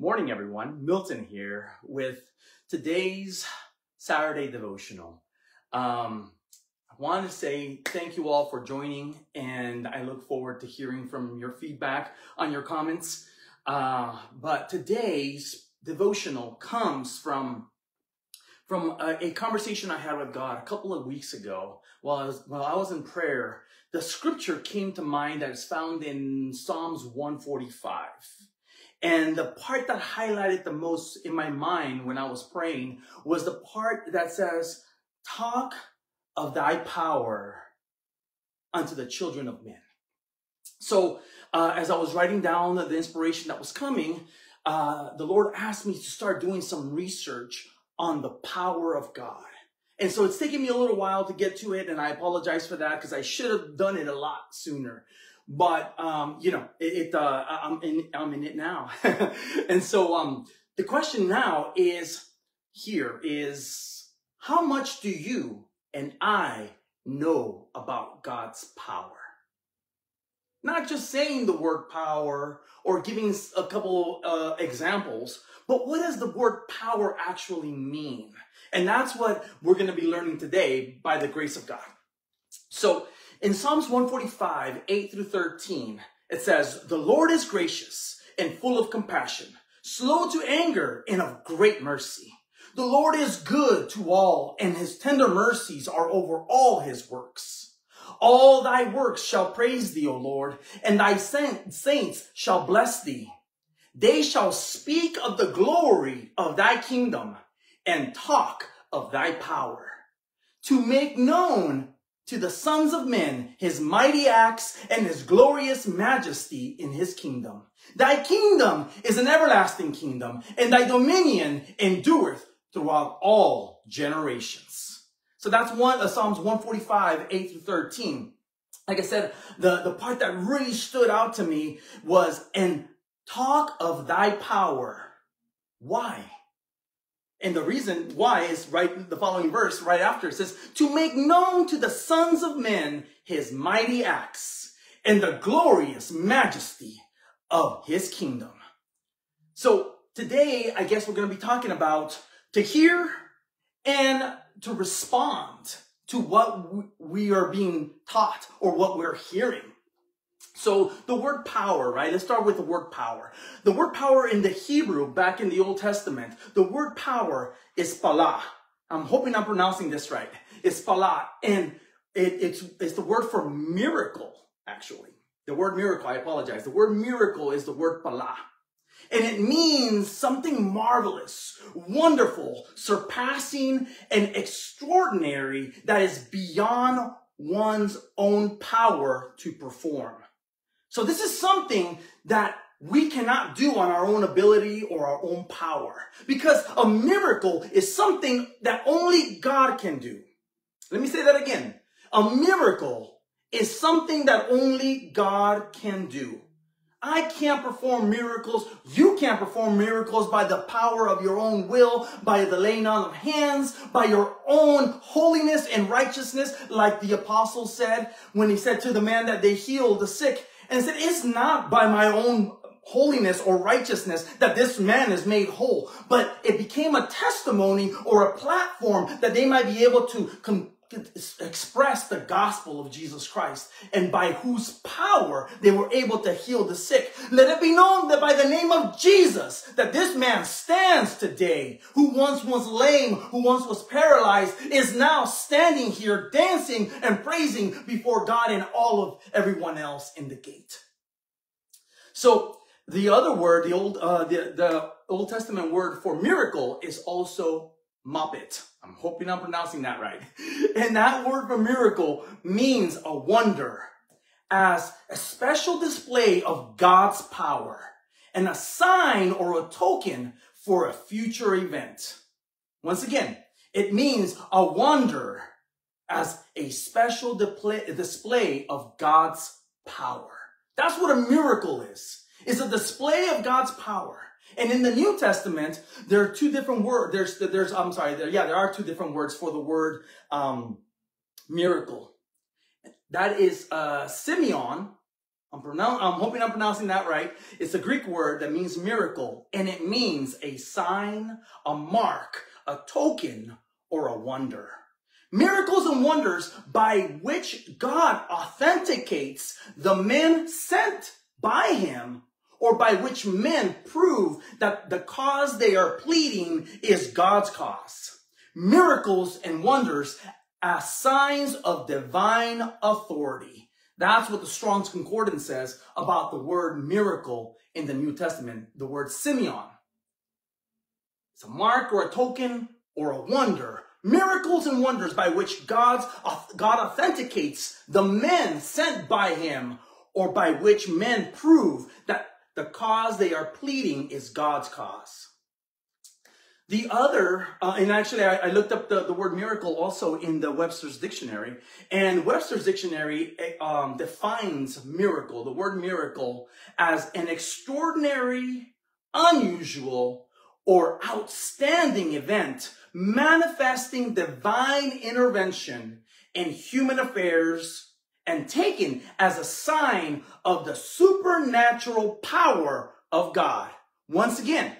Morning, everyone. Milton here with today's Saturday devotional. Um, I want to say thank you all for joining, and I look forward to hearing from your feedback on your comments. Uh, but today's devotional comes from from a, a, conversation I had with God a couple of weeks ago while I was while I was in prayer. The scripture came to mind that is found in Psalms 145. And the part that highlighted the most in my mind when I was praying was the part that says, Talk of thy power unto the children of men. So, uh, as I was writing down the, inspiration that was coming, uh, the Lord asked me to start doing some research on the power of God. And so it's taken me a little while to get to it, and I apologize for that because I should have done it a lot sooner but um, you know, it, it uh, I'm in I'm in it now, and so um, the question now is here is how much do you and I know about God's power? Not just saying the word power or giving a couple uh, examples, but what does the word power actually mean? And that's what we're going to be learning today by the grace of God. So in Psalms 145, 8 through 13, it says, The Lord is gracious and full of compassion, slow to anger and of great mercy. The Lord is good to all, and his tender mercies are over all his works. All thy works shall praise thee, O Lord, and thy saints shall bless thee. They shall speak of the glory of thy kingdom and talk of thy power, to make known to the sons of men his mighty acts and his glorious majesty in his kingdom. Thy kingdom is an everlasting kingdom, and thy dominion endureth throughout all generations. So that's one of Psalms 145, 8 through 13. Like I said, the, the part that really stood out to me was, and talk of thy power. Why? And the reason why is right the following verse right after it says, to make known to the sons of men his mighty acts and the glorious majesty of his kingdom. So today, I guess we're going to be talking about to hear and to respond to what we are being taught or what we're hearing. So the word power, right? Let's start with the word power. The word power in the Hebrew back in the Old Testament, the word power is palah. I'm hoping I'm pronouncing this right. It's palah. And it, it's, it's the word for miracle, actually. The word miracle, I apologize. The word miracle is the word palah. And it means something marvelous, wonderful, surpassing, and extraordinary that is beyond one's own power to perform. So this is something that we cannot do on our own ability or our own power because a miracle is something that only God can do. Let me say that again. A miracle is something that only God can do. I can't perform miracles. You can't perform miracles by the power of your own will, by the laying on of hands, by your own holiness and righteousness, like the apostle said when he said to the man that they healed the sick, and said, it's not by my own holiness or righteousness that this man is made whole, but it became a testimony or a platform that they might be able to express the gospel of Jesus Christ and by whose power they were able to heal the sick. Let it be known that by the name of Jesus that this man stands today who once was lame, who once was paralyzed is now standing here dancing and praising before God and all of everyone else in the gate. So the other word, the old, uh, the, the Old Testament word for miracle is also mopheth. I'm hoping I'm pronouncing that right. And that word for miracle means a wonder as a special display of God's power and a sign or a token for a future event. Once again, it means a wonder as a special display of God's power. That's what a miracle is. It's a display of God's power. And in the New Testament, there are two different words. There's, there's, I'm sorry, there, yeah, there are two different words for the word um, miracle. That is uh, semeion I'm, pronoun- I'm hoping I'm pronouncing that right. It's a Greek word that means miracle, and it means a sign, a mark, a token, or a wonder. Miracles and wonders by which God authenticates the men sent by him or by which men prove that the cause they are pleading is God's cause. Miracles and wonders as signs of divine authority. That's what the Strong's Concordance says about the word miracle in the New Testament, the word semeion. It's a mark or a token or a wonder. Miracles and wonders by which God's, God authenticates the men sent by him or by which men prove that the cause they are pleading is God's cause. The other, uh, and actually I, I looked up the, the, word miracle also in the Webster's dictionary, and Webster's dictionary eh, um, defines miracle, the word miracle, as an extraordinary, unusual, or outstanding event manifesting divine intervention in human affairs and taken as a sign of the supernatural power of God. Once again,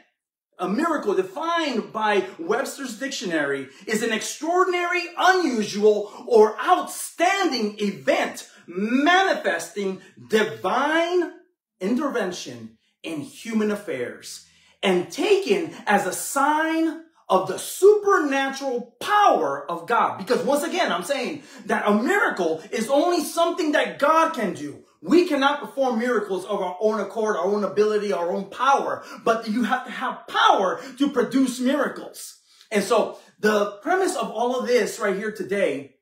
a miracle defined by Webster's dictionary is an extraordinary, unusual, or outstanding event manifesting divine intervention in human affairs and taken as a sign of the supernatural power of God. Because once again, I'm saying that a miracle is only something that God can do. We cannot perform miracles of our own accord, our own ability, our own power, but you have to have power to produce miracles. And so the premise of all of this right here today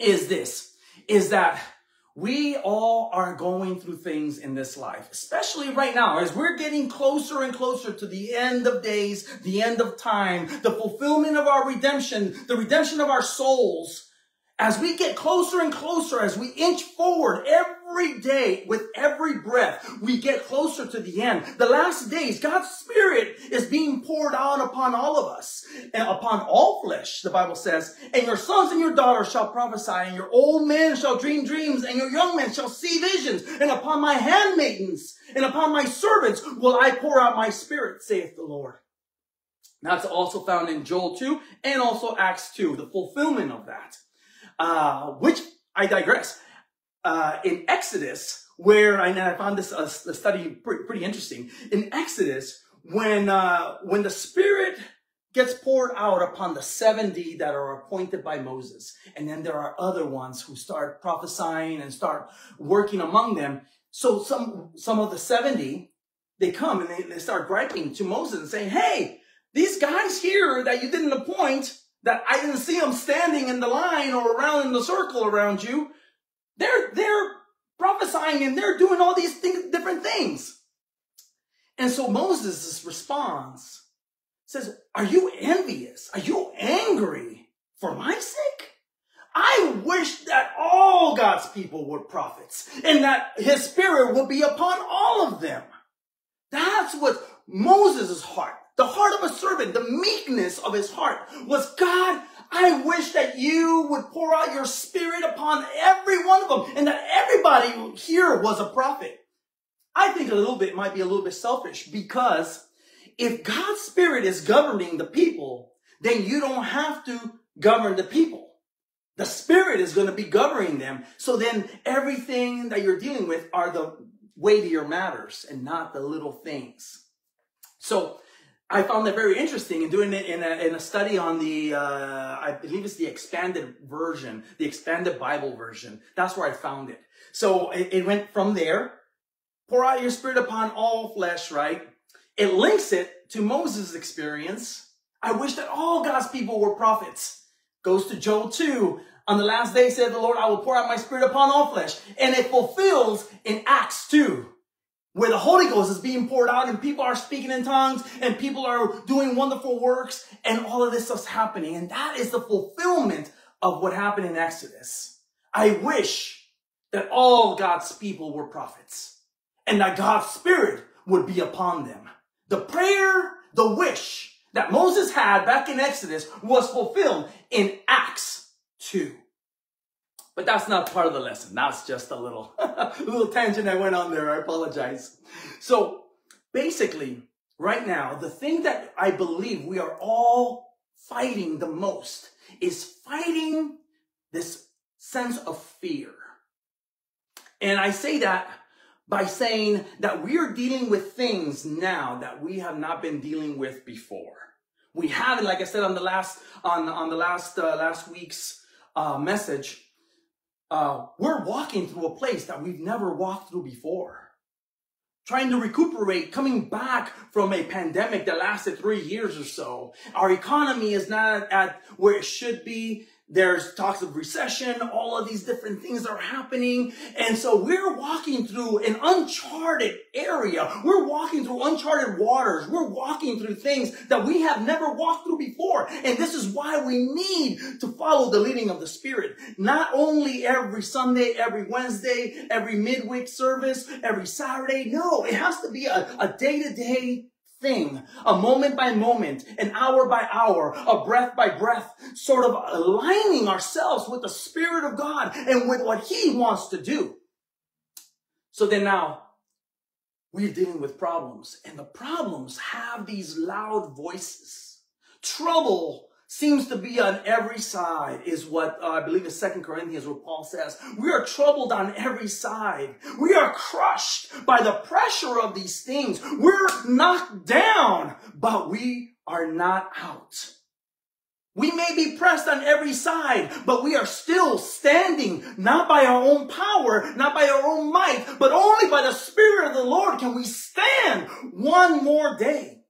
is this, is that we all are going through things in this life, especially right now, as we're getting closer and closer to the end of days, the end of time, the fulfillment of our redemption, the redemption of our souls. As we get closer and closer, as we inch forward every day with every breath, we get closer to the end. The last days, God's Spirit is being poured out upon all of us and upon all flesh, the Bible says. And your sons and your daughters shall prophesy, and your old men shall dream dreams, and your young men shall see visions. And upon my handmaidens and upon my servants will I pour out my Spirit, saith the Lord. That's also found in Joel 2 and also Acts 2, the fulfillment of that. Uh, which I digress. Uh, in Exodus, where I, I found this uh, study pretty, pretty, interesting. In Exodus, when uh, when the Spirit gets poured out upon the 70 that are appointed by Moses, and then there are other ones who start prophesying and start working among them. So some some of the 70 they come and they, they start griping to Moses and saying, "Hey, these guys here that you didn't appoint." that I didn't see them standing in the line or around in the circle around you. They're, they're prophesying and they're doing all these different things. And so Moses' response says, are you envious? Are you angry for my sake? I wish that all God's people were prophets and that his spirit would be upon all of them. That's what Moses' heart the heart of a servant, the meekness of his heart was, God, I wish that you would pour out your spirit upon every one of them and that everybody here was a prophet. I think a little bit might be a little bit selfish because if God's spirit is governing the people, then you don't have to govern the people. The spirit is going to be governing them. So then everything that you're dealing with are the weightier matters and not the little things. So I found that very interesting in doing it in a, in a study on the, uh, I believe it's the expanded version, the expanded Bible version. That's where I found it. So it, it went from there. Pour out your spirit upon all flesh, right? It links it to Moses' experience. I wish that all God's people were prophets. Goes to Joel 2. On the last day said the Lord, I will pour out my spirit upon all flesh. And it fulfills in Acts 2 where the Holy Ghost is being poured out and people are speaking in tongues and people are doing wonderful works and all of this stuff's happening. And that is the fulfillment of what happened in Exodus. I wish that all God's people were prophets and that God's spirit would be upon them. The prayer, the wish that Moses had back in Exodus was fulfilled in Acts 2. But that's not part of the lesson. That's just a little, little tangent I went on there. I apologize. So basically, right now, the thing that I believe we are all fighting the most is fighting this sense of fear. And I say that by saying that we are dealing with things now that we have not been dealing with before. We haven't, like I said on the last on on the last uh, last week's uh, message, uh, we're walking through a place that we've never walked through before. Trying to recuperate, coming back from a pandemic that lasted three years or so. Our economy is not at where it should be. There's talks of recession. All of these different things are happening. And so we're walking through an uncharted area. We're walking through uncharted waters. We're walking through things that we have never walked through before. And this is why we need to follow the leading of the Spirit. Not only every Sunday, every Wednesday, every midweek service, every Saturday. No, it has to be a day to day thing, a moment by moment, an hour by hour, a breath by breath, sort of aligning ourselves with the Spirit of God and with what He wants to do. So then now, we're dealing with problems, and the problems have these loud voices. Trouble seems to be on every side is what uh, I believe is Second Corinthians where Paul says. We are troubled on every side. We are crushed by the pressure of these things. We're knocked down, but we are not out. We may be pressed on every side, but we are still standing, not by our own power, not by our own might, but only by the Spirit of the Lord can we stand one more day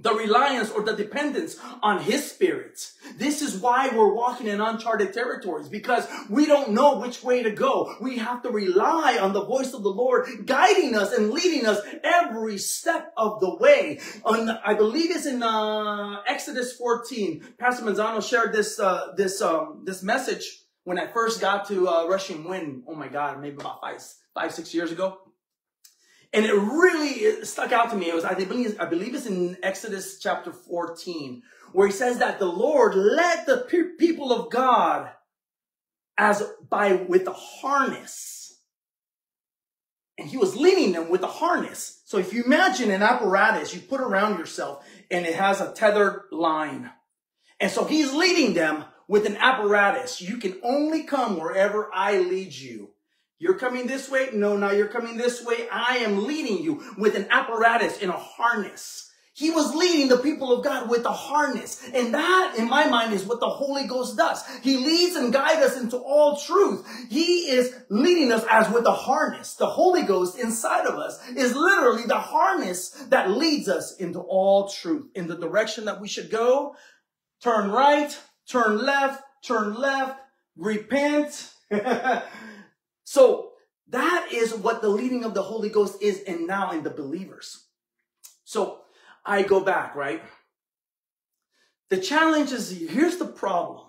the reliance or the dependence on his spirit. This is why we're walking in uncharted territories because we don't know which way to go. We have to rely on the voice of the Lord guiding us and leading us every step of the way. On, I believe it's in uh, Exodus 14. Pastor Manzano shared this uh, this um, this message when I first got to uh, Rushing Wind. Oh my God, maybe about five five six years ago. And it really stuck out to me. It was, I believe, I believe it's in Exodus chapter 14, where he says that the Lord led the pe- people of God as by, with a harness. And he was leading them with a harness. So if you imagine an apparatus you put around yourself and it has a tethered line. And so he's leading them with an apparatus. You can only come wherever I lead you. You're coming this way? No, now you're coming this way. I am leading you with an apparatus in a harness. He was leading the people of God with a harness. And that, in my mind, is what the Holy Ghost does. He leads and guides us into all truth. He is leading us as with a harness. The Holy Ghost inside of us is literally the harness that leads us into all truth in the direction that we should go. Turn right, turn left, turn left, repent. So that is what the leading of the Holy Ghost is and now in the believers. So I go back, right? The challenge is here's the problem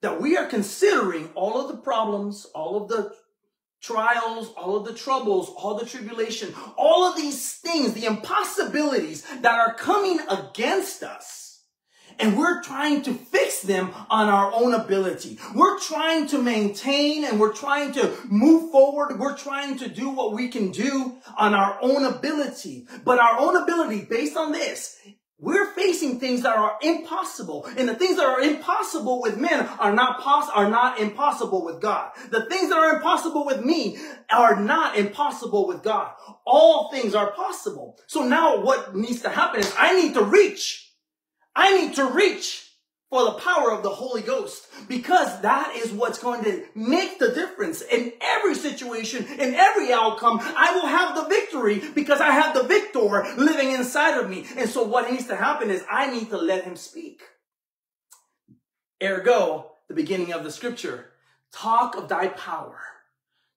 that we are considering all of the problems, all of the trials, all of the troubles, all the tribulation, all of these things, the impossibilities that are coming against us and we're trying to fix them on our own ability. We're trying to maintain and we're trying to move forward. We're trying to do what we can do on our own ability. But our own ability based on this we're facing things that are impossible. And the things that are impossible with men are not pos- are not impossible with God. The things that are impossible with me are not impossible with God. All things are possible. So now what needs to happen is I need to reach I need to reach for the power of the Holy Ghost because that is what's going to make the difference in every situation, in every outcome. I will have the victory because I have the victor living inside of me. And so what needs to happen is I need to let him speak. Ergo, the beginning of the scripture, talk of thy power.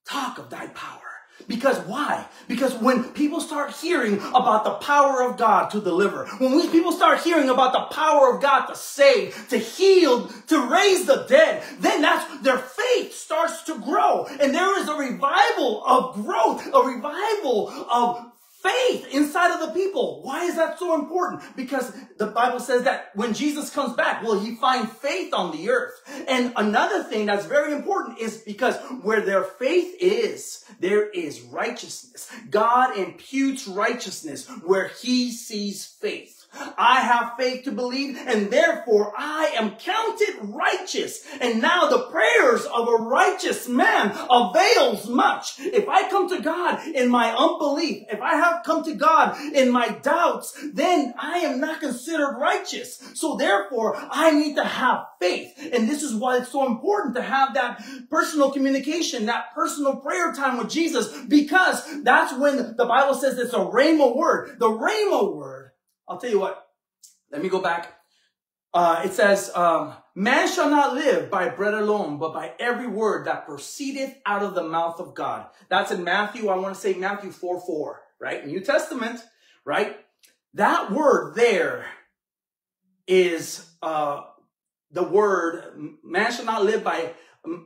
Talk of thy power. Because why? Because when people start hearing about the power of God to deliver, when we, people start hearing about the power of God to save, to heal, to raise the dead, then that's their faith starts to grow. And there is a revival of growth, a revival of faith inside of the people. Why is that so important? Because the Bible says that when Jesus comes back, will he find faith on the earth? And another thing that's very important is because where their faith is, there is righteousness. God imputes righteousness where he sees faith. I have faith to believe and therefore I am counted righteous. And now the prayers of a righteous man avails much. If I come to God in my unbelief, if I have come to God in my doubts, then I am not considered righteous. So therefore I need to have faith. And this is why it's so important to have that personal communication, that personal prayer time with Jesus, because that's when the Bible says it's a rhema word. The rhema word I'll tell you what. Let me go back. Uh, it says, um, man shall not live by bread alone, but by every word that proceedeth out of the mouth of God. That's in Matthew, I want to say Matthew 4, 4, right? New Testament, right? That word there is, uh, the word, man shall not live by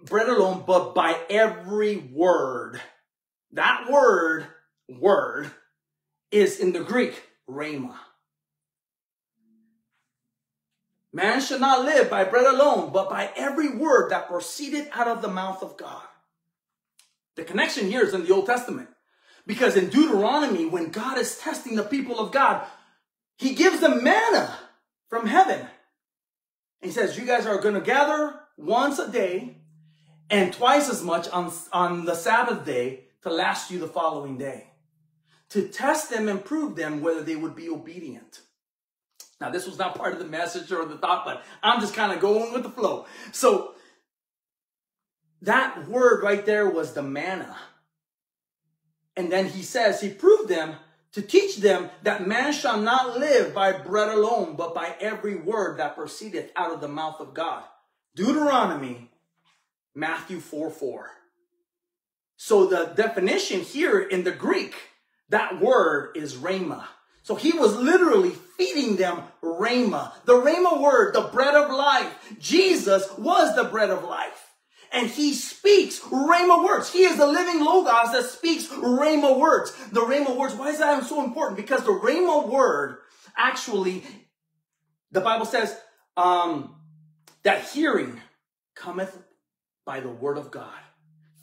bread alone, but by every word. That word, word, is in the Greek, rhema. Man should not live by bread alone, but by every word that proceeded out of the mouth of God. The connection here is in the Old Testament. Because in Deuteronomy, when God is testing the people of God, he gives them manna from heaven. he says, you guys are going to gather once a day and twice as much on, on the Sabbath day to last you the following day. To test them and prove them whether they would be obedient. Now, this was not part of the message or the thought, but I'm just kind of going with the flow. So, that word right there was the manna. And then he says, he proved them to teach them that man shall not live by bread alone, but by every word that proceedeth out of the mouth of God. Deuteronomy, Matthew 4 4. So the definition here in the Greek, that word is rhema. So he was literally feeding them rhema. The rhema word, the bread of life. Jesus was the bread of life. And he speaks rhema words. He is the living logos that speaks rhema words. The rhema words, why is that so important? Because the rhema word actually, the Bible says um, that hearing cometh by the word of God.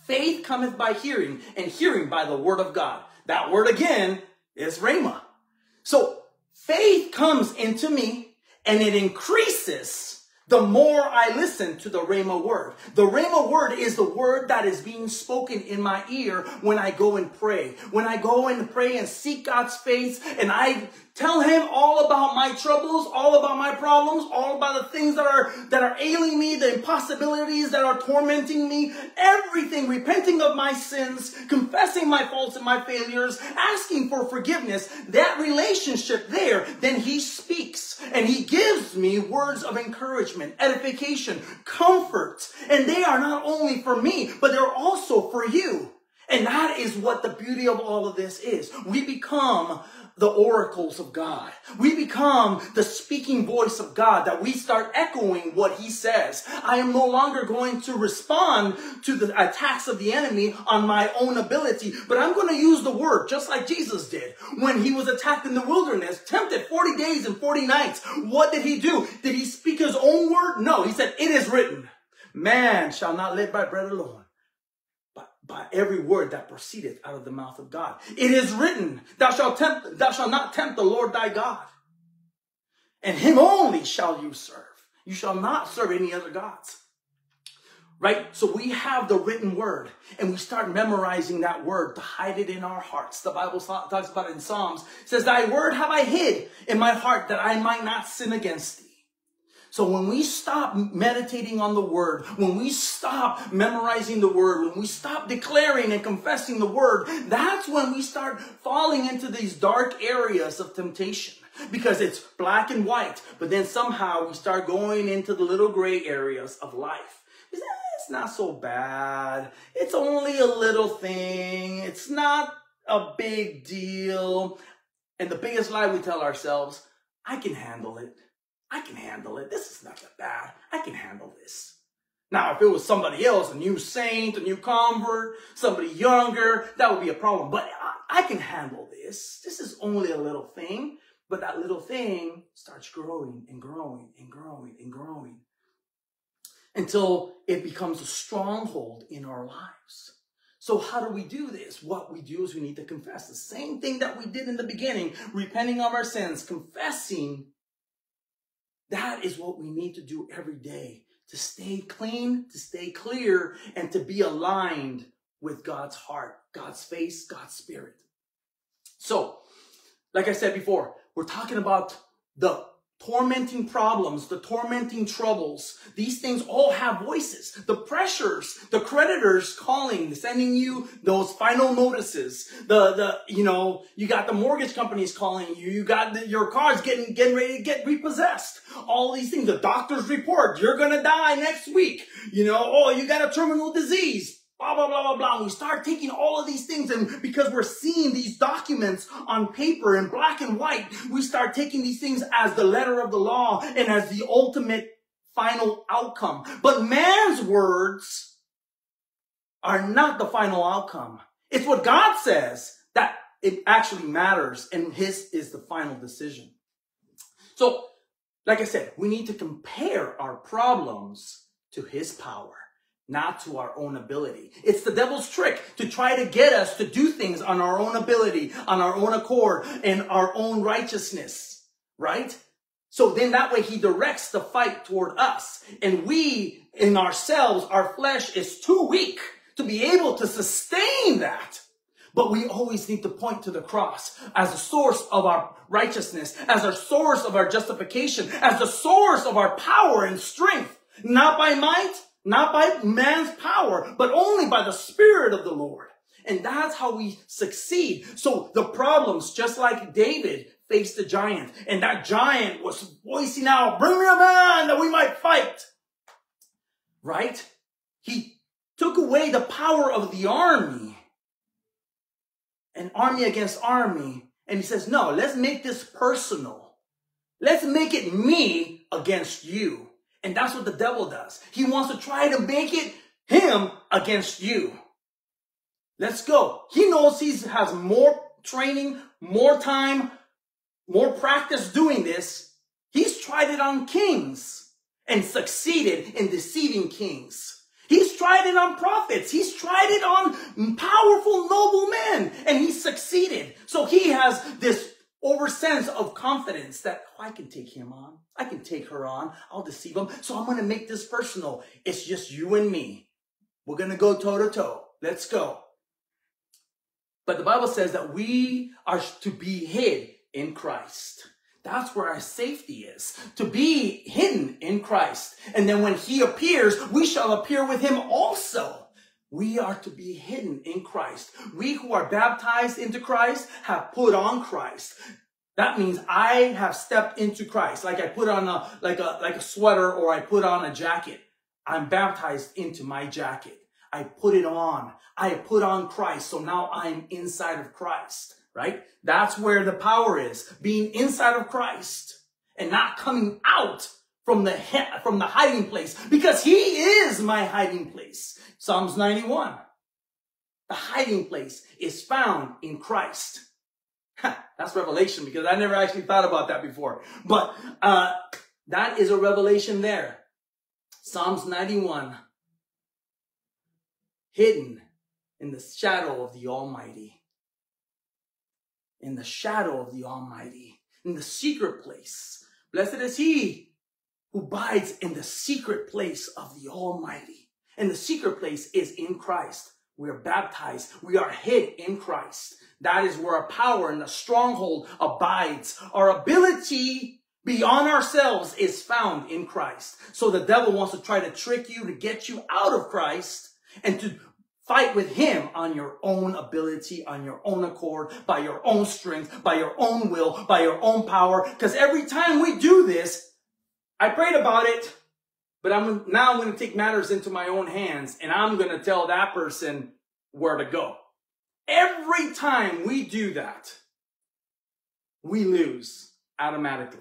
Faith cometh by hearing, and hearing by the word of God. That word again is rhema. So faith comes into me and it increases the more I listen to the Rhema word. The Rhema word is the word that is being spoken in my ear when I go and pray. When I go and pray and seek God's face and I Tell him all about my troubles, all about my problems, all about the things that are, that are ailing me, the impossibilities that are tormenting me, everything, repenting of my sins, confessing my faults and my failures, asking for forgiveness, that relationship there, then he speaks and he gives me words of encouragement, edification, comfort. And they are not only for me, but they're also for you. And that is what the beauty of all of this is. We become the oracles of God. We become the speaking voice of God, that we start echoing what he says. I am no longer going to respond to the attacks of the enemy on my own ability, but I'm going to use the word just like Jesus did when he was attacked in the wilderness, tempted 40 days and 40 nights. What did he do? Did he speak his own word? No, he said, it is written, man shall not live by bread alone by every word that proceedeth out of the mouth of God. It is written, thou shalt tempt, thou shalt not tempt the Lord thy God. And him only shall you serve. You shall not serve any other gods. Right? So we have the written word and we start memorizing that word to hide it in our hearts. The Bible talks about it in Psalms. It says, thy word have I hid in my heart that I might not sin against thee. So when we stop meditating on the word, when we stop memorizing the word, when we stop declaring and confessing the word, that's when we start falling into these dark areas of temptation. Because it's black and white, but then somehow we start going into the little gray areas of life. It's not so bad. It's only a little thing. It's not a big deal. And the biggest lie we tell ourselves, I can handle it. I can handle it. This is not that bad. I can handle this. Now, if it was somebody else, a new saint, a new convert, somebody younger, that would be a problem. But I can handle this. This is only a little thing. But that little thing starts growing and growing and growing and growing until it becomes a stronghold in our lives. So how do we do this? What we do is we need to confess the same thing that we did in the beginning, repenting of our sins, confessing. That is what we need to do every day to stay clean, to stay clear, and to be aligned with God's heart, God's face, God's spirit. So, like I said before, we're talking about the tormenting problems, the tormenting troubles. These things all have voices. The pressures, the creditors calling, sending you those final notices. The, the, you know, you got the mortgage companies calling you. You got the, your car's getting, getting ready to get repossessed. All these things. The doctor's report. You're going to die next week. You know, oh, you got a terminal disease blah, blah, blah, blah, blah. We start taking all of these things and because we're seeing these documents on paper in black and white, we start taking these things as the letter of the law and as the ultimate final outcome. But man's words are not the final outcome. It's what God says that it actually matters and his is the final decision. So, like I said, we need to compare our problems to his power not to our own ability. It's the devil's trick to try to get us to do things on our own ability, on our own accord, and our own righteousness, right? So then that way he directs the fight toward us. And we, in ourselves, our flesh is too weak to be able to sustain that. But we always need to point to the cross as the source of our righteousness, as our source of our justification, as the source of our power and strength, not by might, not by man's power, but only by the Spirit of the Lord. And that's how we succeed. So the problems, just like David faced the giant, and that giant was voicing out, bring me a man that we might fight. Right? He took away the power of the army, an army against army, and he says, no, let's make this personal. Let's make it me against you. And that's what the devil does. He wants to try to make it him against you. Let's go. He knows he has more training, more time, more practice doing this. He's tried it on kings and succeeded in deceiving kings. He's tried it on prophets. He's tried it on powerful, noble men, and he succeeded. So he has this over sense of confidence that oh, I can take him on. I can take her on. I'll deceive him. So I'm going to make this personal. It's just you and me. We're going to go toe to toe. Let's go. But the Bible says that we are to be hid in Christ. That's where our safety is. To be hidden in Christ. And then when he appears, we shall appear with him also. We are to be hidden in Christ. We who are baptized into Christ have put on Christ. That means I have stepped into Christ. Like I put on a, like a, like a sweater or I put on a jacket. I'm baptized into my jacket. I put it on. I put on Christ. So now I'm inside of Christ, right? That's where the power is. Being inside of Christ and not coming out from the, from the hiding place because he is my hiding place. Psalms 91. The hiding place is found in Christ. That's revelation because I never actually thought about that before. But uh, that is a revelation there. Psalms 91. Hidden in the shadow of the Almighty. In the shadow of the Almighty. In the secret place. Blessed is he who abides in the secret place of the Almighty. And the secret place is in Christ. We are baptized. We are hid in Christ. That is where our power and the stronghold abides. Our ability beyond ourselves is found in Christ. So the devil wants to try to trick you to get you out of Christ and to fight with him on your own ability, on your own accord, by your own strength, by your own will, by your own power. Because every time we do this, I prayed about it. But I'm now I'm going to take matters into my own hands and I'm going to tell that person where to go. Every time we do that, we lose automatically.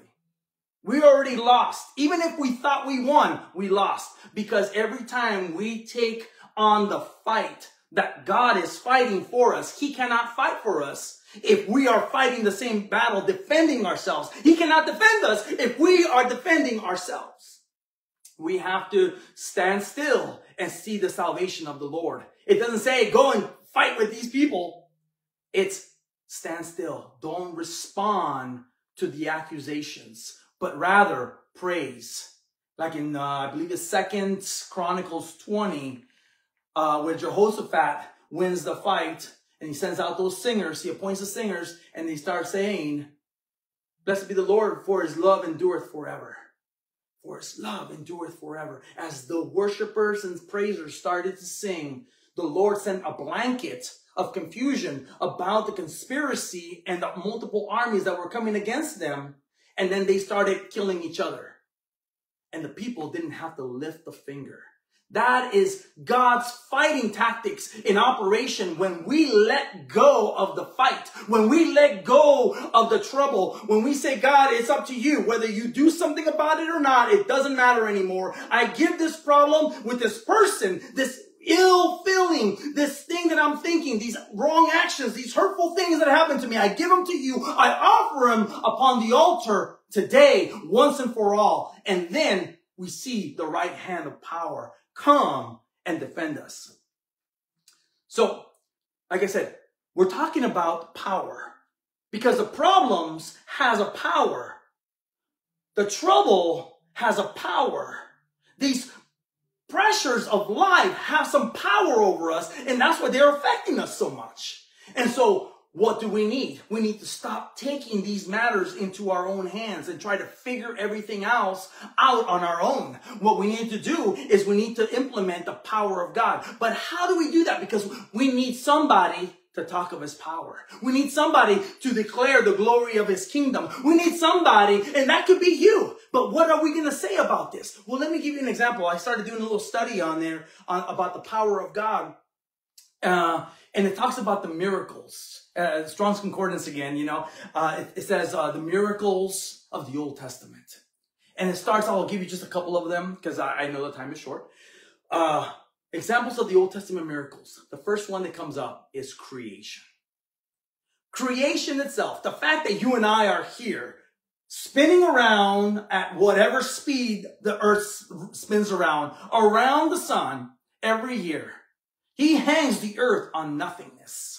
We already lost. Even if we thought we won, we lost. Because every time we take on the fight, that God is fighting for us. He cannot fight for us if we are fighting the same battle, defending ourselves. He cannot defend us if we are defending ourselves. We have to stand still and see the salvation of the Lord. It doesn't say go and fight with these people. It's stand still. Don't respond to the accusations, but rather praise. Like in, uh, I believe it's Second Chronicles 20, uh, where Jehoshaphat wins the fight and he sends out those singers. He appoints the singers and they start saying, Blessed be the Lord, for his love endureth forever. For his love endureth forever. As the worshipers and praisers started to sing, the Lord sent a blanket of confusion about the conspiracy and the multiple armies that were coming against them. And then they started killing each other. And the people didn't have to lift a finger. That is God's fighting tactics in operation when we let go of the fight, when we let go of the trouble, when we say, God, it's up to you. Whether you do something about it or not, it doesn't matter anymore. I give this problem with this person, this ill feeling, this thing that I'm thinking, these wrong actions, these hurtful things that happen to me, I give them to you. I offer them upon the altar today, once and for all. And then we see the right hand of power come and defend us. So, like I said, we're talking about power because the problems has a power. The trouble has a power. These pressures of life have some power over us, and that's why they're affecting us so much. And so what do we need? We need to stop taking these matters into our own hands and try to figure everything else out on our own. What we need to do is we need to implement the power of God. But how do we do that? Because we need somebody to talk of his power. We need somebody to declare the glory of his kingdom. We need somebody, and that could be you. But what are we going to say about this? Well, let me give you an example. I started doing a little study on there on, about the power of God. Uh, and it talks about the miracles. Uh, Strong's Concordance again, you know, uh, it, it, says uh, the miracles of the Old Testament. And it starts, I'll give you just a couple of them because I, I, know the time is short. Uh, examples of the Old Testament miracles. The first one that comes up is creation. Creation itself, the fact that you and I are here, spinning around at whatever speed the earth spins around, around the sun every year he hangs the earth on nothingness.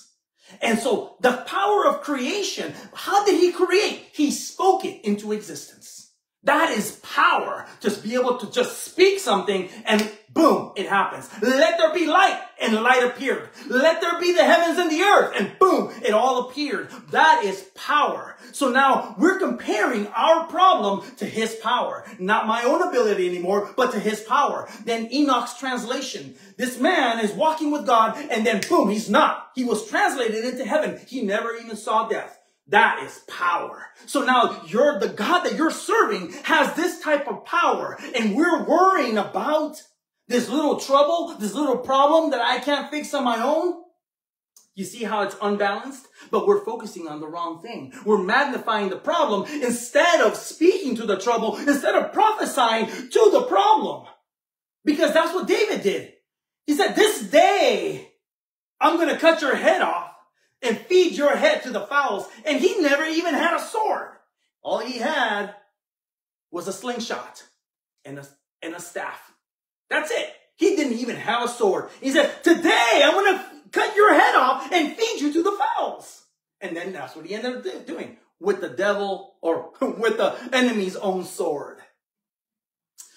And so the power of creation, how did he create? He spoke it into existence. That is power. Just be able to just speak something and boom, it happens. Let there be light and light appeared. Let there be the heavens and the earth and boom, it all appeared. That is power. So now we're comparing our problem to his power. Not my own ability anymore, but to his power. Then Enoch's translation. This man is walking with God and then boom, he's not. He was translated into heaven. He never even saw death. That is power. So now you're the God that you're serving has this type of power and we're worrying about this little trouble, this little problem that I can't fix on my own. You see how it's unbalanced? But we're focusing on the wrong thing. We're magnifying the problem instead of speaking to the trouble, instead of prophesying to the problem. Because that's what David did. He said, this day, I'm going to cut your head off and feed your head to the fowls. And he never even had a sword. All he had was a slingshot and a, and a staff. That's it. He didn't even have a sword. He said, today I'm going to cut your head off and feed you to the fowls. And then that's what he ended up doing with the devil or with the enemy's own sword.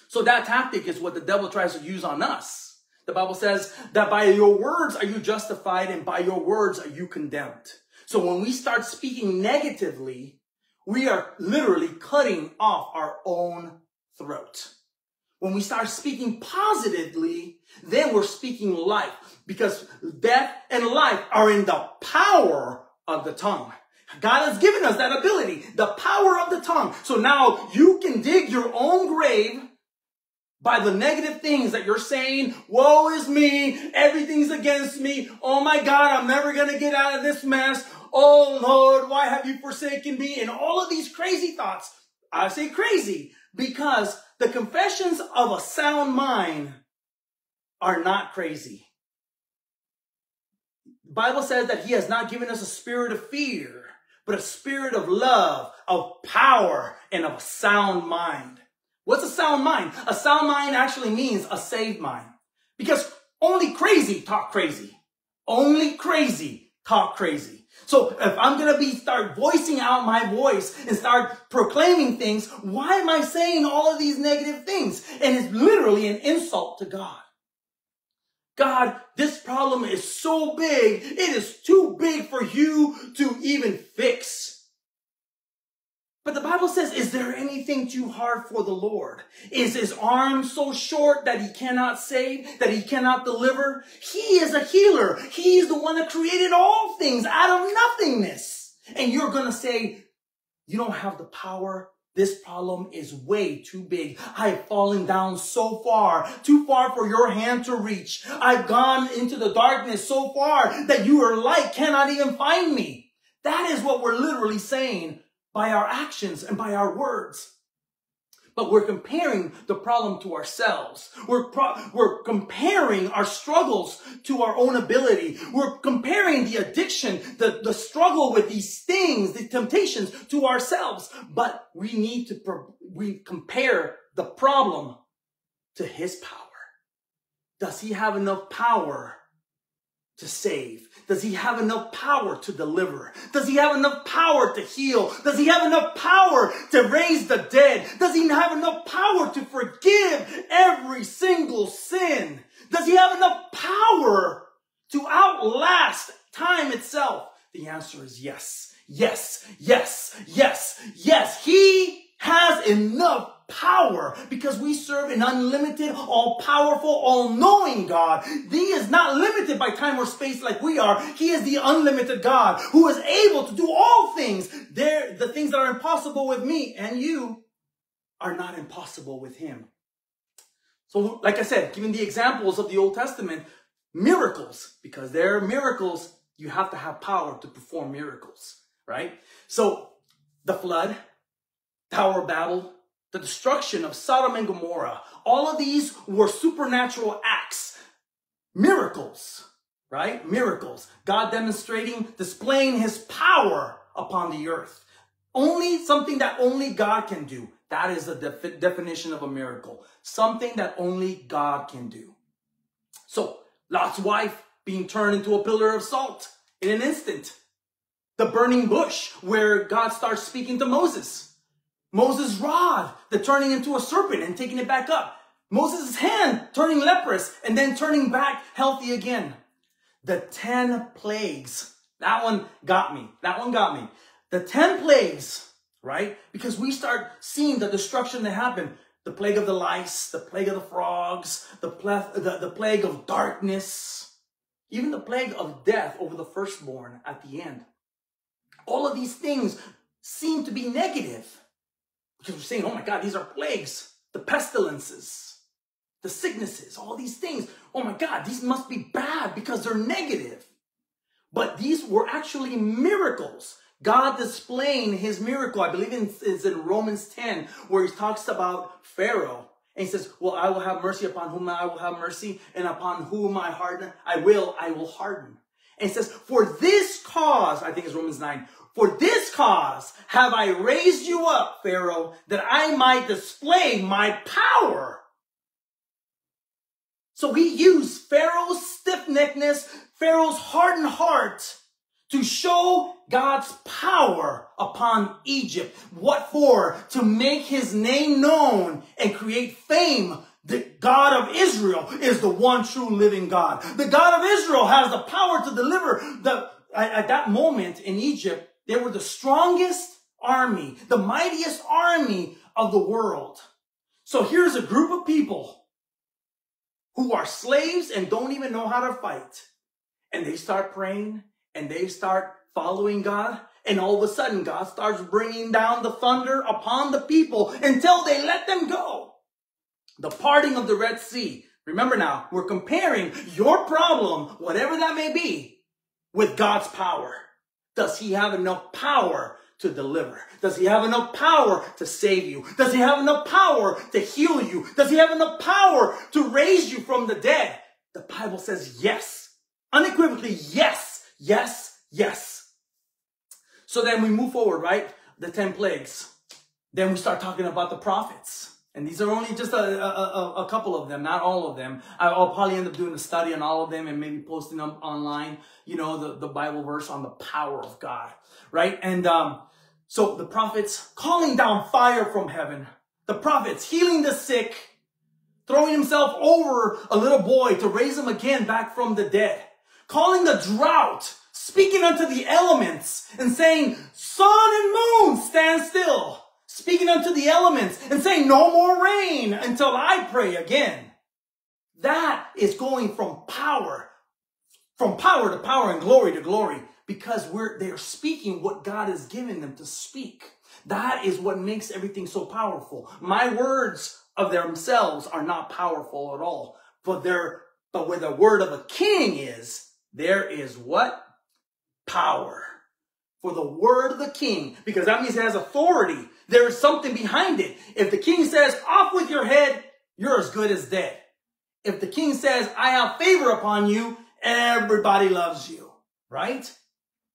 So that tactic is what the devil tries to use on us. The Bible says that by your words are you justified and by your words are you condemned. So when we start speaking negatively, we are literally cutting off our own throat. When we start speaking positively, then we're speaking life because death and life are in the power of the tongue. God has given us that ability, the power of the tongue. So now you can dig your own grave by the negative things that you're saying. Woe is me. Everything's against me. Oh my God, I'm never going to get out of this mess. Oh Lord, why have you forsaken me? And all of these crazy thoughts. I say crazy because the confessions of a sound mind are not crazy. The Bible says that he has not given us a spirit of fear, but a spirit of love, of power, and of a sound mind. What's a sound mind? A sound mind actually means a saved mind. Because only crazy talk crazy. Only crazy talk crazy. So if I'm going to be start voicing out my voice and start proclaiming things, why am I saying all of these negative things? And it's literally an insult to God. God, this problem is so big. It is too big for you to even fix. But the Bible says, is there anything too hard for the Lord? Is his arm so short that he cannot save, that he cannot deliver? He is a healer. He is the one that created all things out of nothingness. And you're going to say, you don't have the power. This problem is way too big. I've fallen down so far, too far for your hand to reach. I've gone into the darkness so far that your light cannot even find me. That is what we're literally saying by our actions and by our words. But we're comparing the problem to ourselves. We're, we're comparing our struggles to our own ability. We're comparing the addiction, the, the struggle with these things, the temptations to ourselves. But we need to we compare the problem to his power. Does he have enough power to save? Does he have enough power to deliver? Does he have enough power to heal? Does he have enough power to raise the dead? Does he have enough power to forgive every single sin? Does he have enough power to outlast time itself? The answer is yes, yes, yes, yes, yes. He has enough power because we serve an unlimited, all powerful, all knowing God. He is not limited by time or space like we are. He is the unlimited God who is able to do all things. There, the things that are impossible with me and you are not impossible with him. So, like I said, given the examples of the Old Testament, miracles, because there are miracles, you have to have power to perform miracles, right? So, the flood, Tower Babel, the destruction of Sodom and Gomorrah. All of these were supernatural acts, miracles, right? Miracles. God demonstrating, displaying his power upon the earth. Only something that only God can do. That is the def- definition of a miracle. Something that only God can do. So, Lot's wife being turned into a pillar of salt in an instant. The burning bush where God starts speaking to Moses Moses' rod, the turning into a serpent and taking it back up. Moses' hand turning leprous and then turning back healthy again. The 10 plagues. That one got me. That one got me. The 10 plagues, right? Because we start seeing the destruction that happened. The plague of the lice, the plague of the frogs, the, the, the plague of darkness, even the plague of death over the firstborn at the end. All of these things seem to be negative. Because we're saying, oh my God, these are plagues, the pestilences, the sicknesses, all these things. Oh my God, these must be bad because they're negative. But these were actually miracles. God displaying his miracle. I believe it's in Romans 10 where he talks about Pharaoh. And he says, well, I will have mercy upon whom I will have mercy and upon whom I harden, I will, I will harden. And he says, for this cause, I think it's Romans 9, for this cause have I raised you up, Pharaoh, that I might display my power. So he used Pharaoh's stiff-neckedness, Pharaoh's hardened heart to show God's power upon Egypt. What for? To make his name known and create fame. The God of Israel is the one true living God. The God of Israel has the power to deliver the, at that moment in Egypt, they were the strongest army, the mightiest army of the world. So here's a group of people who are slaves and don't even know how to fight. And they start praying and they start following God. And all of a sudden, God starts bringing down the thunder upon the people until they let them go. The parting of the Red Sea. Remember now, we're comparing your problem, whatever that may be, with God's power. Does he have enough power to deliver? Does he have enough power to save you? Does he have enough power to heal you? Does he have enough power to raise you from the dead? The Bible says yes. Unequivocally, yes. Yes, yes. So then we move forward, right? The 10 plagues. Then we start talking about the prophets. And these are only just a, a, a, couple of them, not all of them. I'll probably end up doing a study on all of them and maybe posting them online, you know, the, the Bible verse on the power of God, right? And um, so the prophets calling down fire from heaven, the prophets healing the sick, throwing himself over a little boy to raise him again back from the dead, calling the drought, speaking unto the elements and saying, sun and moon, stand still speaking unto the elements and saying, no more rain until I pray again. That is going from power, from power to power and glory to glory because we're, they're speaking what God has given them to speak. That is what makes everything so powerful. My words of themselves are not powerful at all, but they're, but where the word of a king is, there is what? Power. For the word of the king, because that means it has authority. There is something behind it. If the king says, off with your head, you're as good as dead. If the king says, I have favor upon you, everybody loves you, right?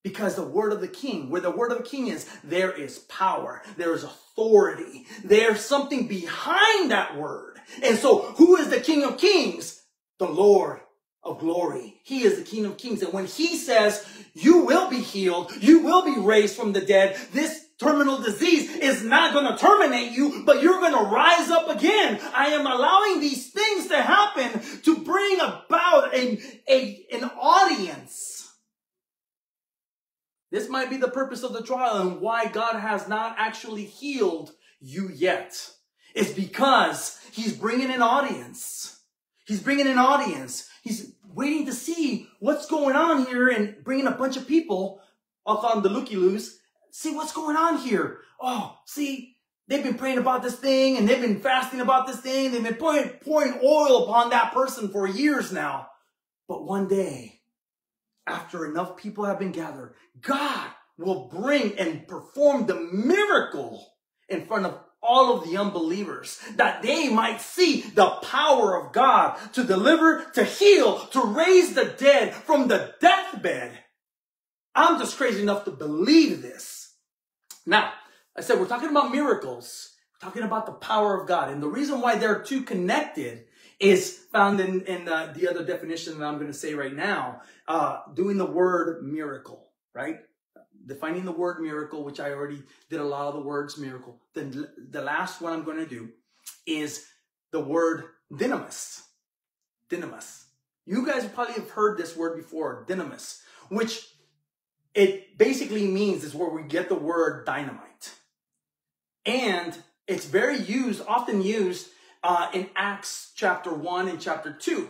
Because the word of the king, where the word of the king is, there is power. There is authority. There's something behind that word. And so who is the king of kings? The Lord of glory. He is the king of kings. And when he says, you will be healed, you will be raised from the dead, this terminal disease is not going to terminate you, but you're going to rise up again. I am allowing these things to happen to bring about a, a, an audience. This might be the purpose of the trial and why God has not actually healed you yet. It's because he's bringing an audience. He's bringing an audience. He's waiting to see what's going on here and bringing a bunch of people, call them the looky loos, see what's going on here. Oh, see, they've been praying about this thing and they've been fasting about this thing. They've been pouring, pouring oil upon that person for years now. But one day, after enough people have been gathered, God will bring and perform the miracle in front of all of the unbelievers that they might see the power of God to deliver, to heal, to raise the dead from the deathbed. I'm just crazy enough to believe this. Now, I said we're talking about miracles. We're talking about the power of God. And the reason why they're two connected is found in, in the, the other definition that I'm going to say right now, uh, doing the word miracle, right? Defining the word miracle, which I already did a lot of the words miracle. Then the last one I'm going to do is the word dynamis. Dynamis. You guys probably have heard this word before, dynamis, which it basically means is where we get the word dynamite. And it's very used, often used uh, in Acts chapter 1 and chapter 2,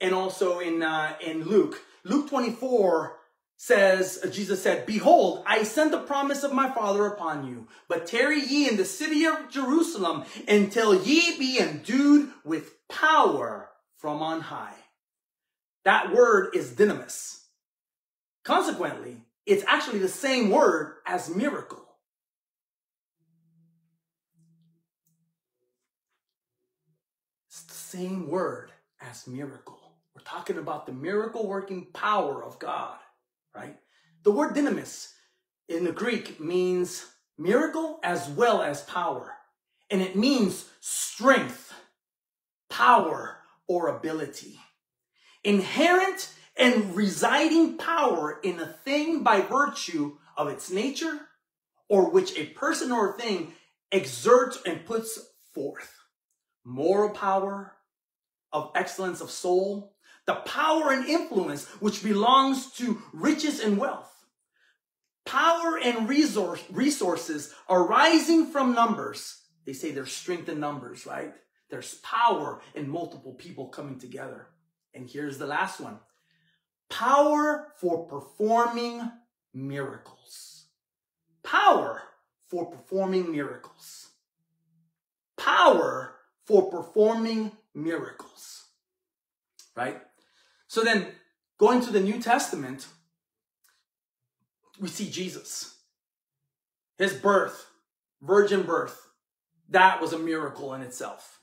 and also in, uh, in Luke. Luke 24 says, Jesus said, Behold, I send the promise of my Father upon you, but tarry ye in the city of Jerusalem until ye be endued with power from on high. That word is dynamis. Consequently, it's actually the same word as miracle. It's the same word as miracle. We're talking about the miracle working power of God, right? The word dynamis in the Greek means miracle as well as power. And it means strength, power, or ability. Inherent and residing power in a thing by virtue of its nature or which a person or thing exerts and puts forth. Moral power of excellence of soul, the power and influence which belongs to riches and wealth. Power and resource, resources arising from numbers. They say there's strength in numbers, right? There's power in multiple people coming together. And here's the last one Power for performing miracles. Power for performing miracles. Power for performing miracles. Right? So then, going to the New Testament, we see Jesus. His birth, virgin birth, that was a miracle in itself.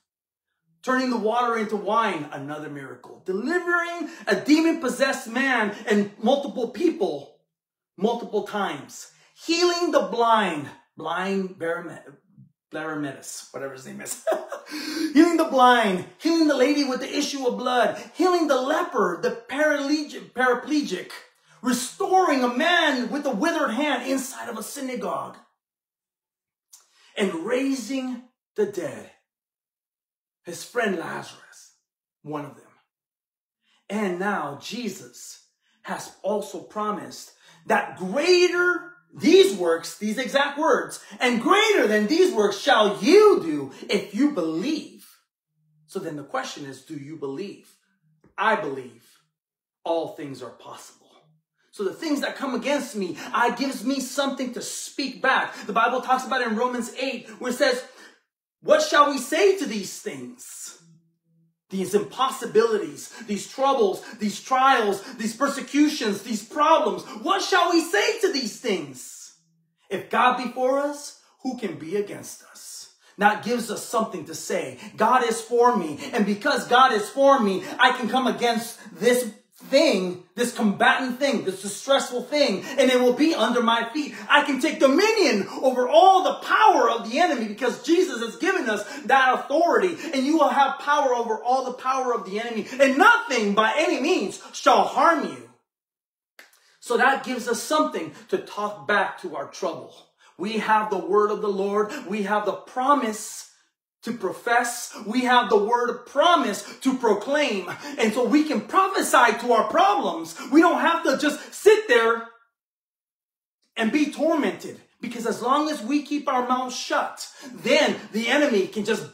Turning the water into wine, another miracle. Delivering a demon possessed man and multiple people multiple times. Healing the blind, blind Barametis, whatever his name is. healing the blind, healing the lady with the issue of blood, healing the leper, the paraplegic, paraplegic restoring a man with a withered hand inside of a synagogue, and raising the dead his friend Lazarus, one of them. And now Jesus has also promised that greater these works, these exact words, and greater than these works shall you do if you believe. So then the question is, do you believe? I believe all things are possible. So the things that come against me, I gives me something to speak back. The Bible talks about in Romans 8, where it says, what shall we say to these things? These impossibilities, these troubles, these trials, these persecutions, these problems. What shall we say to these things? If God be for us, who can be against us? That gives us something to say. God is for me. And because God is for me, I can come against this thing, this combatant thing, this distressful thing, and it will be under my feet. I can take dominion over all the power of the enemy because Jesus has given us that authority, and you will have power over all the power of the enemy, and nothing by any means shall harm you. So that gives us something to talk back to our trouble. We have the word of the Lord. We have the promise to profess. We have the word of promise to proclaim. And so we can prophesy to our problems. We don't have to just sit there and be tormented. Because as long as we keep our mouths shut, then the enemy can just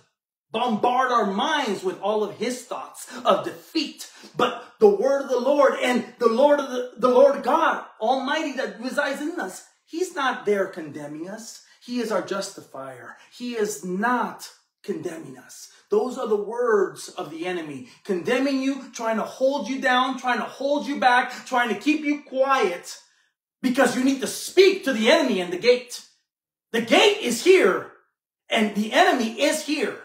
bombard our minds with all of his thoughts of defeat. But the word of the Lord and the Lord of the, the Lord God Almighty that resides in us, he's not there condemning us. He is our justifier. He is not condemning us. Those are the words of the enemy, condemning you, trying to hold you down, trying to hold you back, trying to keep you quiet because you need to speak to the enemy in the gate. The gate is here and the enemy is here.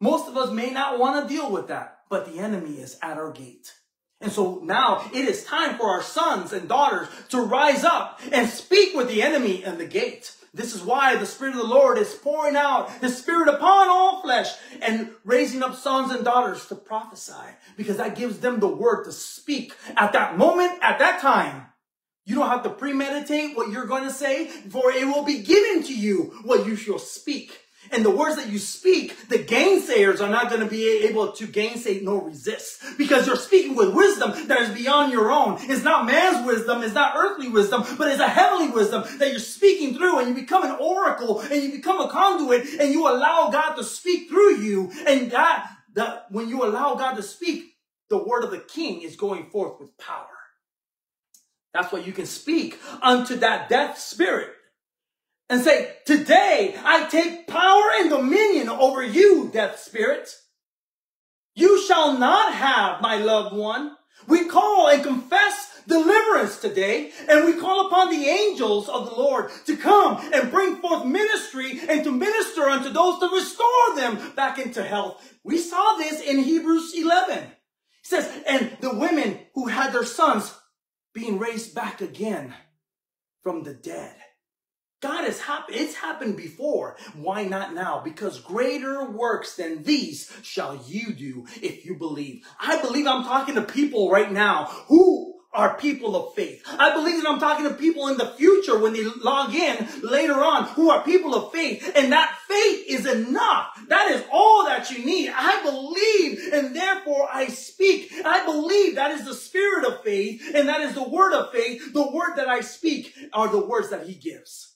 Most of us may not want to deal with that, but the enemy is at our gate. And so now it is time for our sons and daughters to rise up and speak with the enemy in the gate. This is why the Spirit of the Lord is pouring out His Spirit upon all flesh and raising up sons and daughters to prophesy because that gives them the word to speak at that moment, at that time. You don't have to premeditate what you're going to say, for it will be given to you what you shall speak. And the words that you speak, the gainsayers are not going to be able to gainsay nor resist because you're speaking with wisdom that is beyond your own. It's not man's wisdom. It's not earthly wisdom, but it's a heavenly wisdom that you're speaking through and you become an oracle and you become a conduit and you allow God to speak through you. And that, that when you allow God to speak, the word of the king is going forth with power. That's what you can speak unto that death spirit and say, today I take power and dominion over you, death spirit. You shall not have my loved one. We call and confess deliverance today, and we call upon the angels of the Lord to come and bring forth ministry and to minister unto those to restore them back into health. We saw this in Hebrews 11. It says, and the women who had their sons being raised back again from the dead. God has happened. It's happened before. Why not now? Because greater works than these shall you do if you believe. I believe I'm talking to people right now who are people of faith. I believe that I'm talking to people in the future when they log in later on who are people of faith. And that faith is enough. That is all that you need. I believe and therefore I speak. I believe that is the spirit of faith and that is the word of faith. The word that I speak are the words that he gives.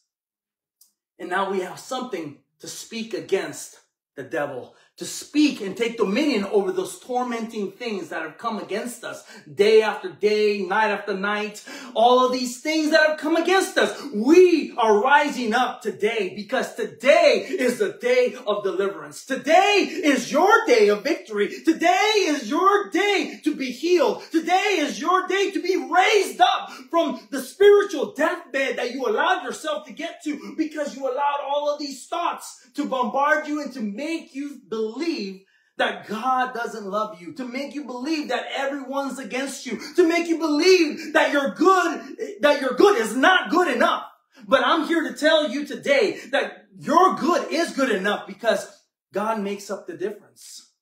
And now we have something to speak against the devil to speak and take dominion over those tormenting things that have come against us day after day, night after night. All of these things that have come against us. We are rising up today because today is the day of deliverance. Today is your day of victory. Today is your day to be healed. Today is your day to be raised up from the spiritual deathbed that you allowed yourself to get to because you allowed all of these thoughts to bombard you and to make you believe believe that God doesn't love you, to make you believe that everyone's against you, to make you believe that you're good, that your good is not good enough. But I'm here to tell you today that your good is good enough because God makes up the difference.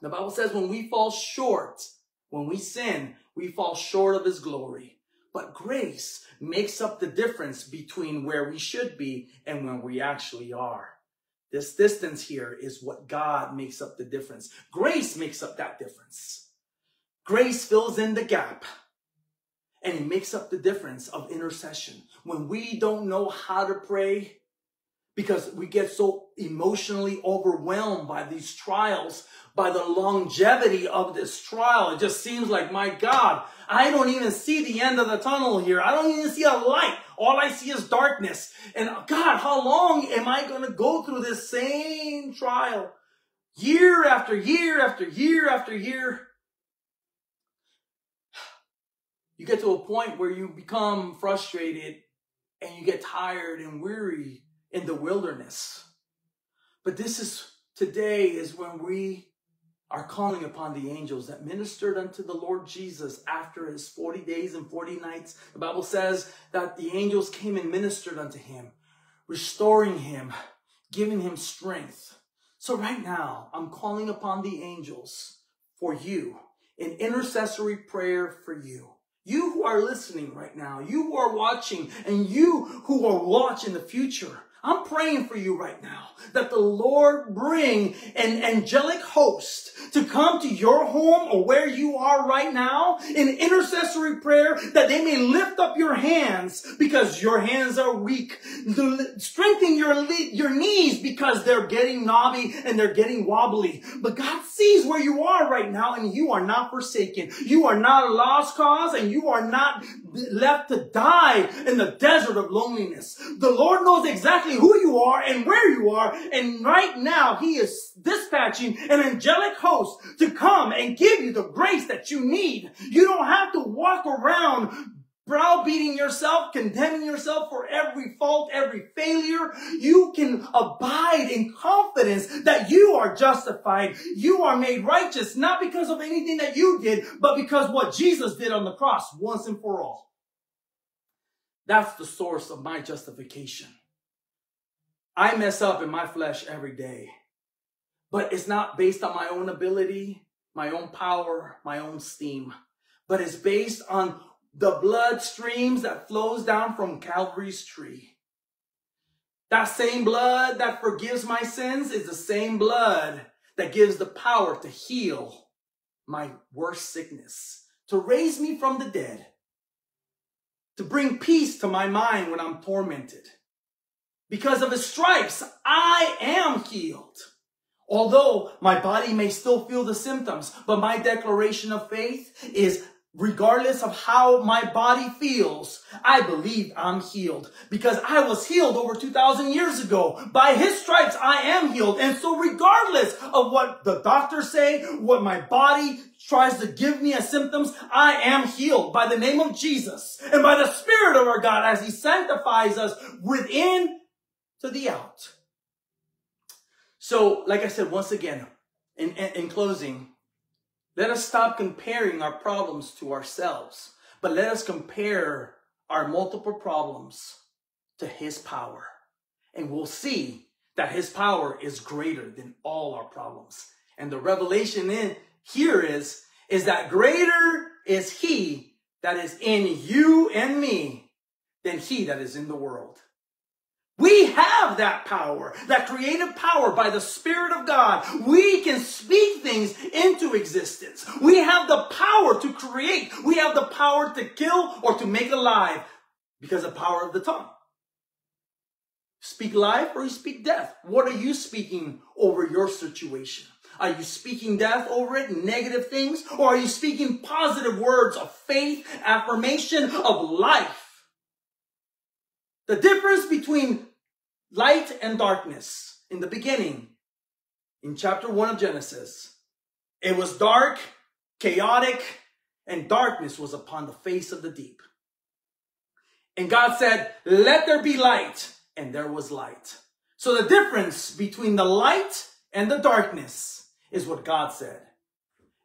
The Bible says when we fall short, when we sin, we fall short of his glory. But grace makes up the difference between where we should be and where we actually are. This distance here is what God makes up the difference. Grace makes up that difference. Grace fills in the gap and it makes up the difference of intercession. When we don't know how to pray because we get so emotionally overwhelmed by these trials, by the longevity of this trial, it just seems like, my God, I don't even see the end of the tunnel here. I don't even see a light. All I see is darkness. And God, how long am I going to go through this same trial? Year after year after year after year. You get to a point where you become frustrated and you get tired and weary in the wilderness. But this is today is when we are calling upon the angels that ministered unto the Lord Jesus after his 40 days and 40 nights. The Bible says that the angels came and ministered unto him, restoring him, giving him strength. So right now, I'm calling upon the angels for you, in intercessory prayer for you. You who are listening right now, you who are watching, and you who are watching the future. I'm praying for you right now that the Lord bring an angelic host to come to your home or where you are right now in intercessory prayer that they may lift up your hands because your hands are weak. Strengthen your, your knees because they're getting knobby and they're getting wobbly. But God sees where you are right now and you are not forsaken. You are not a lost cause and you are not left to die in the desert of loneliness. The Lord knows exactly who you are and where you are. And right now, He is dispatching an angelic host to come and give you the grace that you need. You don't have to walk around browbeating yourself, condemning yourself for every fault, every failure. You can abide in confidence that you are justified. You are made righteous, not because of anything that you did, but because what Jesus did on the cross once and for all. That's the source of my justification. I mess up in my flesh every day, but it's not based on my own ability, my own power, my own steam, but it's based on the blood streams that flows down from Calvary's tree. That same blood that forgives my sins is the same blood that gives the power to heal my worst sickness, to raise me from the dead, to bring peace to my mind when I'm tormented. Because of his stripes, I am healed. Although my body may still feel the symptoms, but my declaration of faith is regardless of how my body feels, I believe I'm healed because I was healed over 2000 years ago. By his stripes, I am healed. And so regardless of what the doctors say, what my body tries to give me as symptoms, I am healed by the name of Jesus and by the Spirit of our God as he sanctifies us within to the out. So, like I said, once again, in, in, in closing, let us stop comparing our problems to ourselves, but let us compare our multiple problems to His power. And we'll see that His power is greater than all our problems. And the revelation in here is, is that greater is He that is in you and me than He that is in the world. We have that power, that creative power by the Spirit of God. We can speak things into existence. We have the power to create. We have the power to kill or to make alive because of the power of the tongue. Speak life or you speak death. What are you speaking over your situation? Are you speaking death over it, negative things? Or are you speaking positive words of faith, affirmation, of life? The difference between light and darkness in the beginning, in chapter 1 of Genesis, it was dark, chaotic, and darkness was upon the face of the deep. And God said, Let there be light, and there was light. So the difference between the light and the darkness is what God said.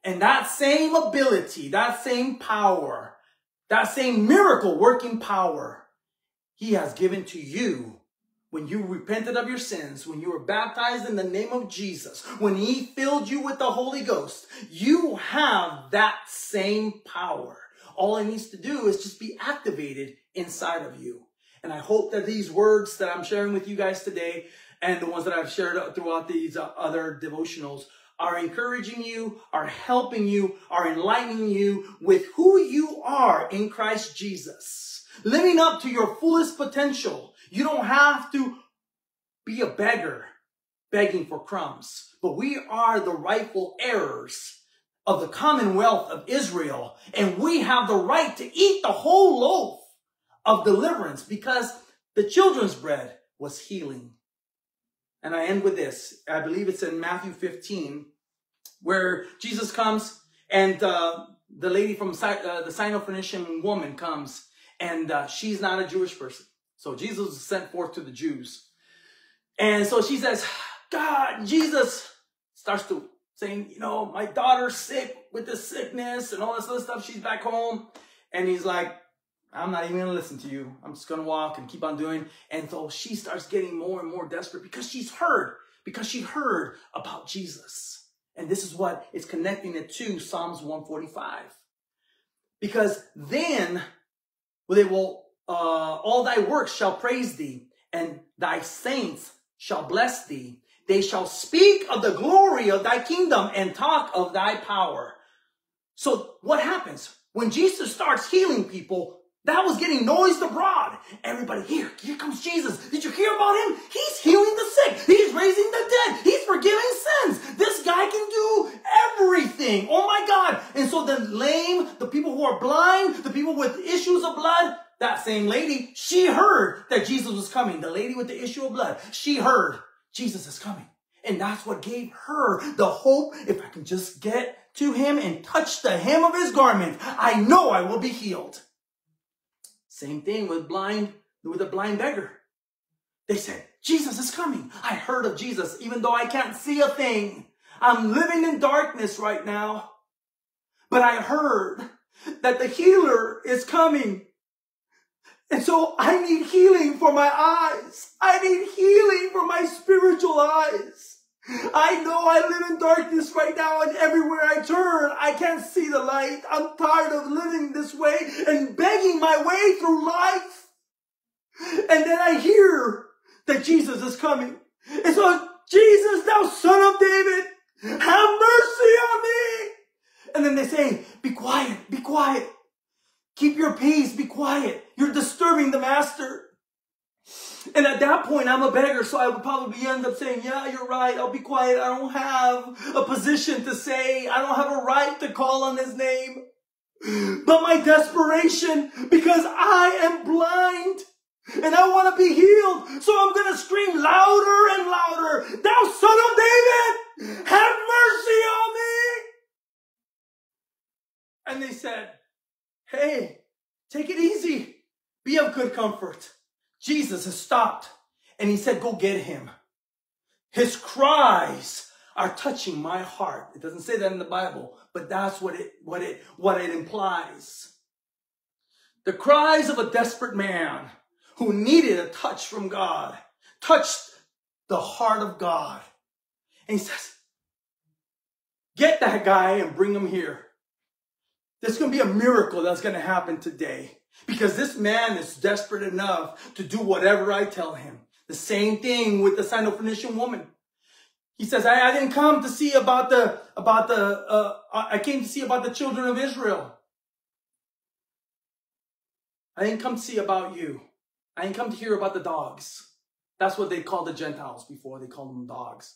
And that same ability, that same power, that same miracle working power, he has given to you when you repented of your sins, when you were baptized in the name of Jesus, when he filled you with the Holy Ghost, you have that same power. All it needs to do is just be activated inside of you. And I hope that these words that I'm sharing with you guys today and the ones that I've shared throughout these uh, other devotionals are encouraging you, are helping you, are enlightening you with who you are in Christ Jesus. Living up to your fullest potential. You don't have to be a beggar begging for crumbs, but we are the rightful heirs of the commonwealth of Israel, and we have the right to eat the whole loaf of deliverance because the children's bread was healing. And I end with this. I believe it's in Matthew 15, where Jesus comes and uh, the lady from uh, the Syrophoenician woman comes and uh, she's not a Jewish person. So Jesus is sent forth to the Jews. And so she says, God, Jesus starts to saying, you know, my daughter's sick with this sickness and all this other stuff. She's back home. And he's like, I'm not even going to listen to you. I'm just going to walk and keep on doing. And so she starts getting more and more desperate because she's heard, because she heard about Jesus. And this is what is connecting it to Psalms 145. Because then well, they will, uh, all thy works shall praise thee, and thy saints shall bless thee. They shall speak of the glory of thy kingdom and talk of thy power. So what happens? When Jesus starts healing people, that was getting noised abroad. Everybody, here, here comes Jesus. Did you hear about him? He's healing the sick. He's raising the dead. He's forgiving sins. This guy can do everything. Oh my God. And so the lame, the people who are blind, the people with issues of blood, that same lady, she heard that Jesus was coming. The lady with the issue of blood, she heard Jesus is coming. And that's what gave her the hope. If I can just get to him and touch the hem of his garment, I know I will be healed. Same thing with blind, with a blind beggar. They said, Jesus is coming. I heard of Jesus, even though I can't see a thing. I'm living in darkness right now. But I heard that the healer is coming. And so I need healing for my eyes. I need healing for my spiritual eyes. I know I live in darkness right now and everywhere I turn, I can't see the light. I'm tired of living this way and begging my way through life. And then I hear that Jesus is coming. And so, Jesus, thou son of David, have mercy on me. And then they say, be quiet, be quiet. Keep your peace, be quiet. You're disturbing the master. And at that point, I'm a beggar, so I would probably end up saying, yeah, you're right, I'll be quiet. I don't have a position to say, I don't have a right to call on his name. But my desperation, because I am blind, and I want to be healed, so I'm going to scream louder and louder, Thou son of David, have mercy on me! And they said, Hey, take it easy. Be of good comfort. Jesus has stopped and he said, go get him. His cries are touching my heart. It doesn't say that in the Bible, but that's what it, what it, what it implies. The cries of a desperate man who needed a touch from God, touched the heart of God. And he says, get that guy and bring him here. There's going to be a miracle that's going to happen today. Because this man is desperate enough to do whatever I tell him. The same thing with the Syrophoenician woman. He says, I, I, didn't come to see about the, about the, uh, I came to see about the children of Israel. I didn't come to see about you. I didn't come to hear about the dogs. That's what they called the Gentiles before. They called them dogs.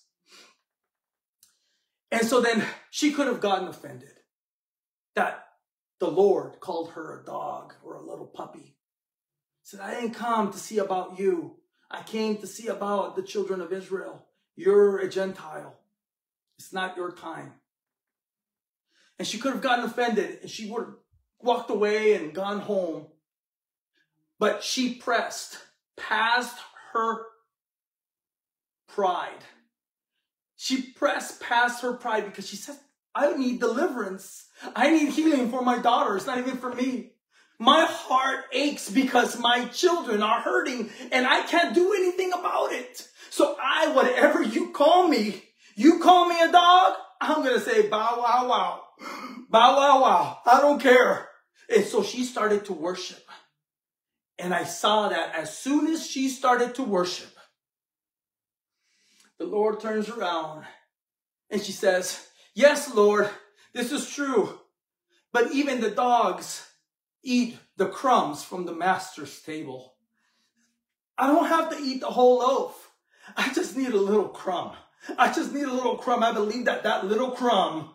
And so then she could have gotten offended that the Lord called her a dog or a little puppy. He said, I didn't come to see about you. I came to see about the children of Israel. You're a Gentile. It's not your time. And she could have gotten offended and she would have walked away and gone home. But she pressed past her pride. She pressed past her pride because she said, I need deliverance. I need healing for my daughter. It's not even for me. My heart aches because my children are hurting and I can't do anything about it. So I, whatever you call me, you call me a dog, I'm going to say bow wow wow. Bow wow wow. I don't care. And so she started to worship. And I saw that as soon as she started to worship, the Lord turns around and she says, Yes, Lord, this is true. But even the dogs eat the crumbs from the master's table. I don't have to eat the whole loaf. I just need a little crumb. I just need a little crumb. I believe that that little crumb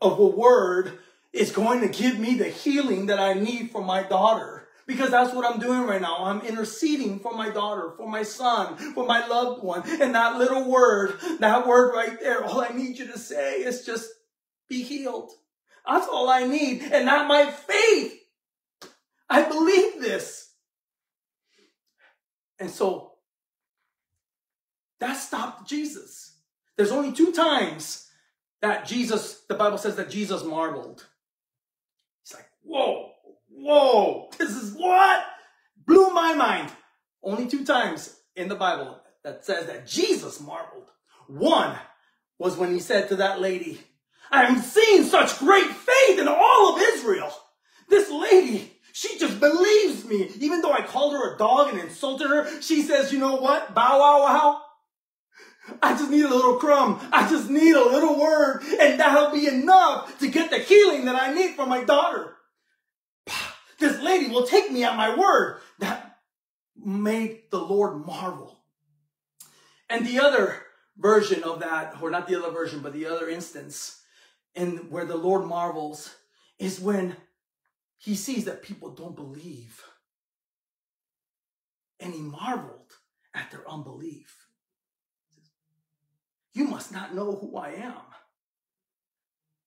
of a word is going to give me the healing that I need for my daughter. Because that's what I'm doing right now. I'm interceding for my daughter, for my son, for my loved one. And that little word, that word right there, all I need you to say is just be healed. That's all I need. And not my faith. I believe this. And so that stopped Jesus. There's only two times that Jesus, the Bible says that Jesus marveled. He's like, whoa, whoa, this is what? Blew my mind. Only two times in the Bible that says that Jesus marveled. One was when he said to that lady, I am seeing such great faith in all of Israel. This lady, she just believes me. Even though I called her a dog and insulted her, she says, you know what? Bow wow wow. I just need a little crumb. I just need a little word, and that'll be enough to get the healing that I need for my daughter. This lady will take me at my word. That made the Lord marvel. And the other version of that, or not the other version, but the other instance, and where the Lord marvels, is when he sees that people don't believe. And he marveled at their unbelief. You must not know who I am.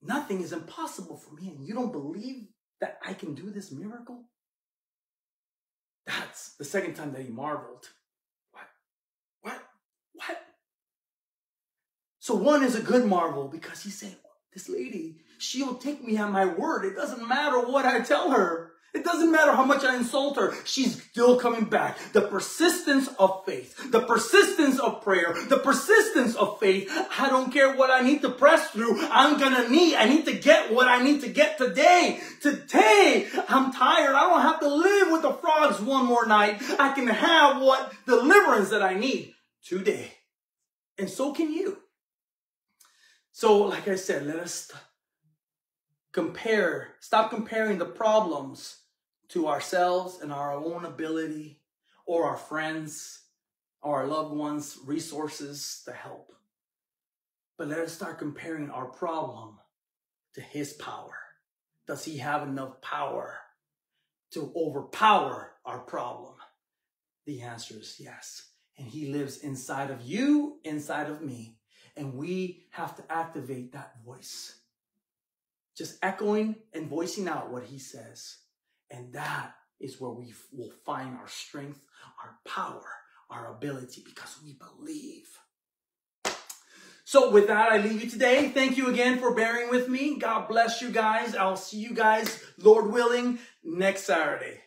Nothing is impossible for me, and you don't believe that I can do this miracle? That's the second time that he marveled. What? What? What? So one is a good marvel because he said, This lady, she'll take me at my word. It doesn't matter what I tell her. It doesn't matter how much I insult her, she's still coming back. The persistence of faith, the persistence of prayer, the persistence of faith. I don't care what I need to press through. I'm gonna need, I need to get what I need to get today. Today, I'm tired. I don't have to live with the frogs one more night. I can have what deliverance that I need today. And so can you. So, like I said, let us compare, stop comparing the problems to ourselves and our own ability or our friends or our loved ones' resources to help. But let us start comparing our problem to his power. Does he have enough power to overpower our problem? The answer is yes. And he lives inside of you, inside of me. And we have to activate that voice. Just echoing and voicing out what he says. And that is where we will find our strength, our power, our ability, because we believe. So with that, I leave you today. Thank you again for bearing with me. God bless you guys. I'll see you guys, Lord willing, next Saturday.